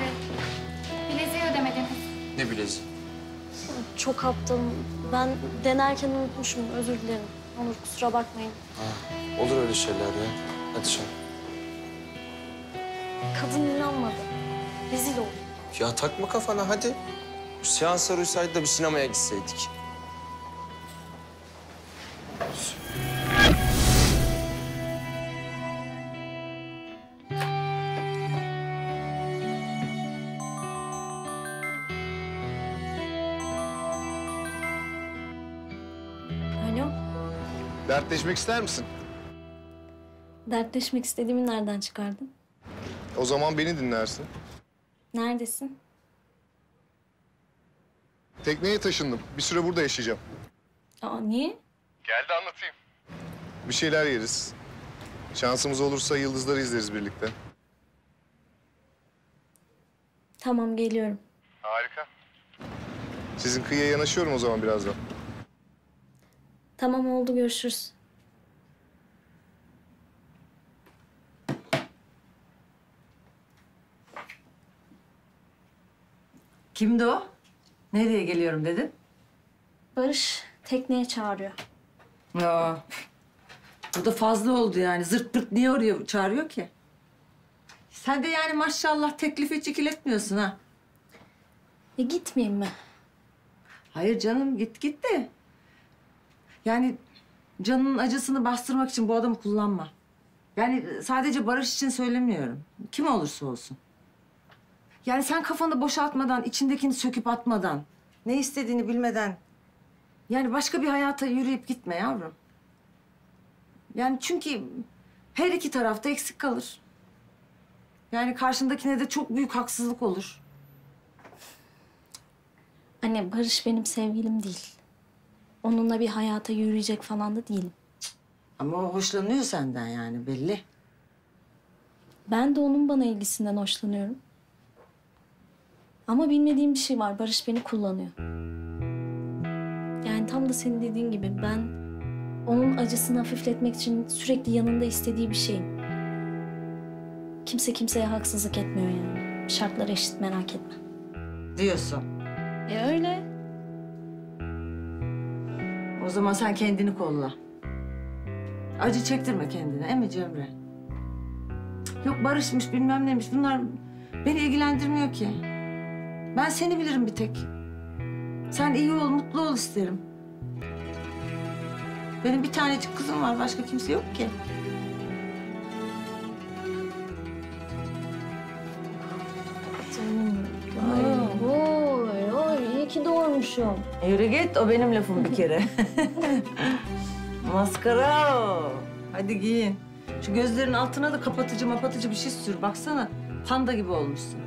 bende. Bileziği ödemediniz. Ne bilezi? Çok aptalım. Ben denerken unutmuşum. Özür dilerim. Onur kusura bakmayın. Ha, olur öyle şeyler ya. Hadi sen. Kadın inanmadı. Rezil oldu. Ya takma kafana hadi. Seansa ruhsaydı da bir sinemaya gitseydik. Süper. Dertleşmek ister misin? Dertleşmek istediğimi nereden çıkardın? O zaman beni dinlersin. Neredesin? Tekneye taşındım. Bir süre burada yaşayacağım. Aa niye? Gel de anlatayım. Bir şeyler yeriz. Şansımız olursa yıldızları izleriz birlikte. Tamam geliyorum. Harika. Sizin kıyıya yanaşıyorum o zaman birazdan. Tamam oldu görüşürüz. Kimdi o? Nereye geliyorum dedin? Barış tekneye çağırıyor. Ya. Bu da fazla oldu yani. Zırt pırt niye oraya çağırıyor ki? Sen de yani maşallah teklifi çikiletmiyorsun ha. E gitmeyeyim mi? Hayır canım git git de. Yani canının acısını bastırmak için bu adamı kullanma. Yani sadece Barış için söylemiyorum. Kim olursa olsun. Yani sen kafanı boşaltmadan, içindekini söküp atmadan, ne istediğini bilmeden... Yani başka bir hayata yürüyüp gitme yavrum. Yani çünkü her iki tarafta eksik kalır. Yani karşındakine de çok büyük haksızlık olur. Anne Barış benim sevgilim değil. Onunla bir hayata yürüyecek falan da değilim. Ama o hoşlanıyor senden yani belli. Ben de onun bana ilgisinden hoşlanıyorum. Ama bilmediğim bir şey var. Barış beni kullanıyor. Yani tam da senin dediğin gibi ben onun acısını hafifletmek için sürekli yanında istediği bir şeyim. Kimse kimseye haksızlık etmiyor yani. Şartlar eşit merak etme. Diyorsun. E öyle. O zaman sen kendini kolla. Acı çektirme kendine, değil mi Cemre? Yok barışmış bilmem neymiş bunlar beni ilgilendirmiyor ki. Ben seni bilirim bir tek. Sen iyi ol, mutlu ol isterim. Benim bir tanecik kızım var, başka kimse yok ki. Ay, oy, iyi ki doğurmuşum. Yürü git, o benim lafım bir kere. Maskara o. Hadi giyin. Şu gözlerin altına da kapatıcı mapatıcı bir şey sür. Baksana, panda gibi olmuşsun.